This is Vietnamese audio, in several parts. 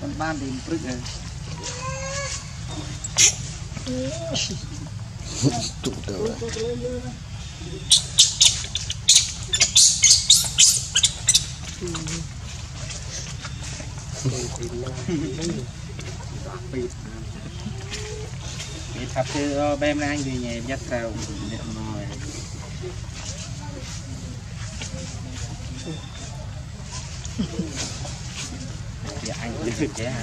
con ban thì prức rồi tụ tờ Vậy thập thư bên anh thì nhà dắt rào điện rồi Dạ anh cũng được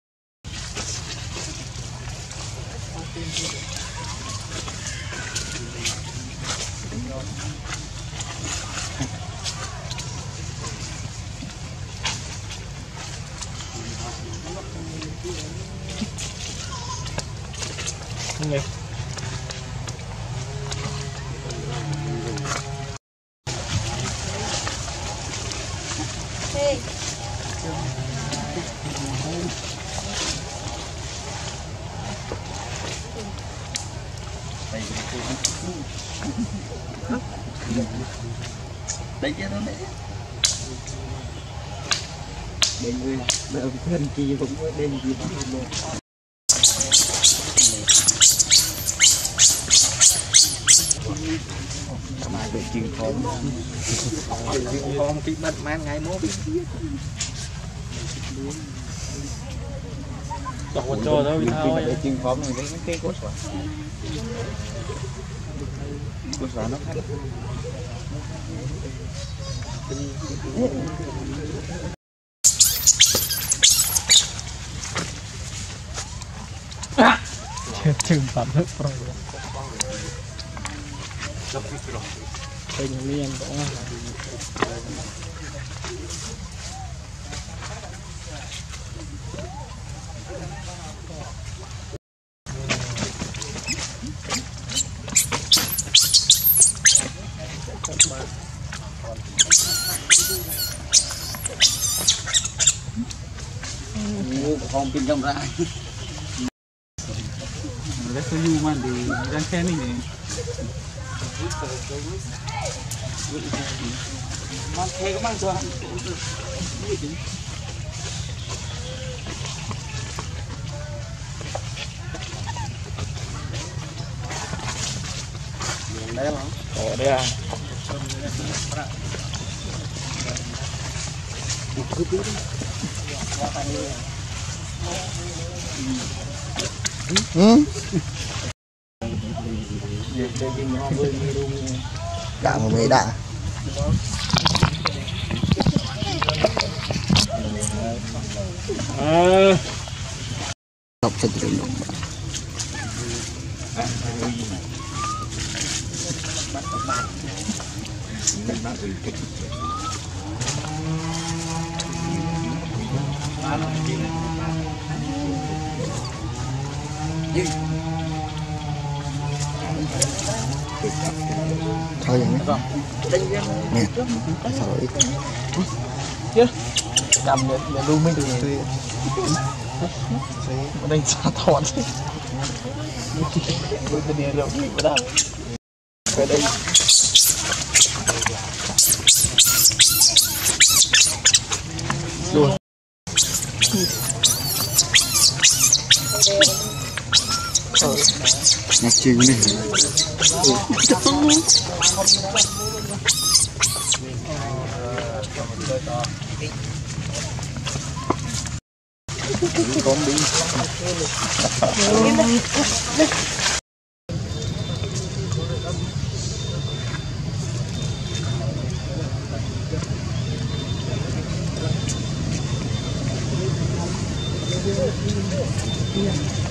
không nhỉ Đấy chứ nó đấy Đến người Đợi thân kỳ cũng có đến mà không được mà bật man ngày mốt đọc cho trò thôi thôi để truyền thống này cái cái cốt xoắn cốt xoắn nó khác chừng phẩm thức rồi Tình liên cũng không pin trong ra Rất có du man thì đang khen này mang thế có mang cho đấy lắm Ở đây à ừ. để đi luôn đạn một mấy đã đọc chân tự động. Thôi vậy nhé nè thôi cầm để để lưu minh thì đây sao thọn với cái này rồi cái đó cái đây nó chín đi con đi Yeah.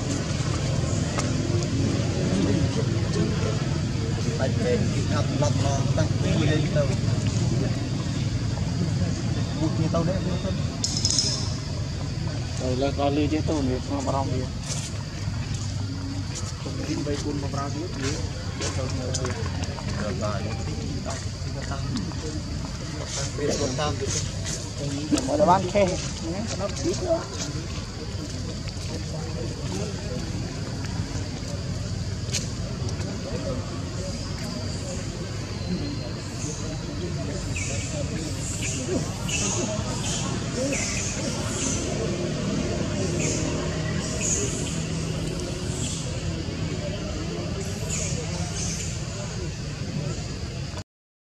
jepit. Rồi là có lưu chế tồn việc mà bảo việc. Không bay cuốn mà bảo việc gì. Mọi là bán khe. Nó biết đó. Thank you.